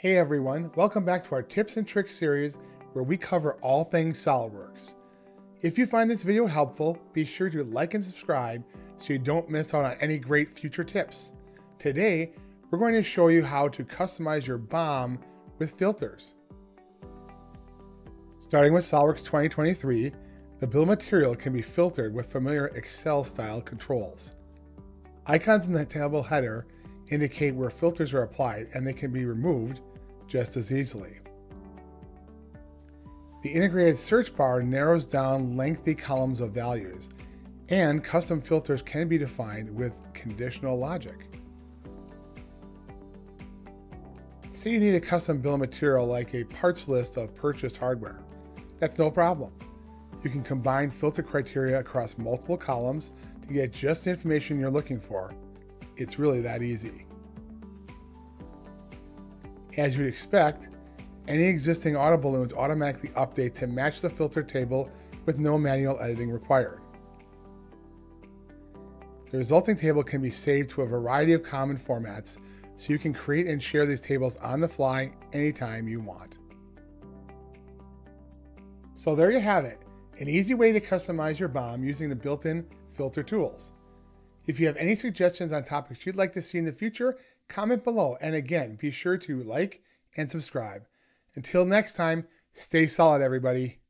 Hey everyone, welcome back to our tips and tricks series where we cover all things SOLIDWORKS. If you find this video helpful, be sure to like and subscribe so you don't miss out on any great future tips. Today, we're going to show you how to customize your BOM with filters. Starting with SOLIDWORKS 2023, the bill material can be filtered with familiar Excel style controls. Icons in the table header indicate where filters are applied and they can be removed just as easily. The integrated search bar narrows down lengthy columns of values, and custom filters can be defined with conditional logic. Say you need a custom bill of material like a parts list of purchased hardware. That's no problem. You can combine filter criteria across multiple columns to get just the information you're looking for. It's really that easy. As you'd expect, any existing auto balloons automatically update to match the filter table with no manual editing required. The resulting table can be saved to a variety of common formats so you can create and share these tables on the fly anytime you want. So there you have it, an easy way to customize your BOM using the built-in filter tools. If you have any suggestions on topics you'd like to see in the future, comment below. And again, be sure to like and subscribe. Until next time, stay solid, everybody.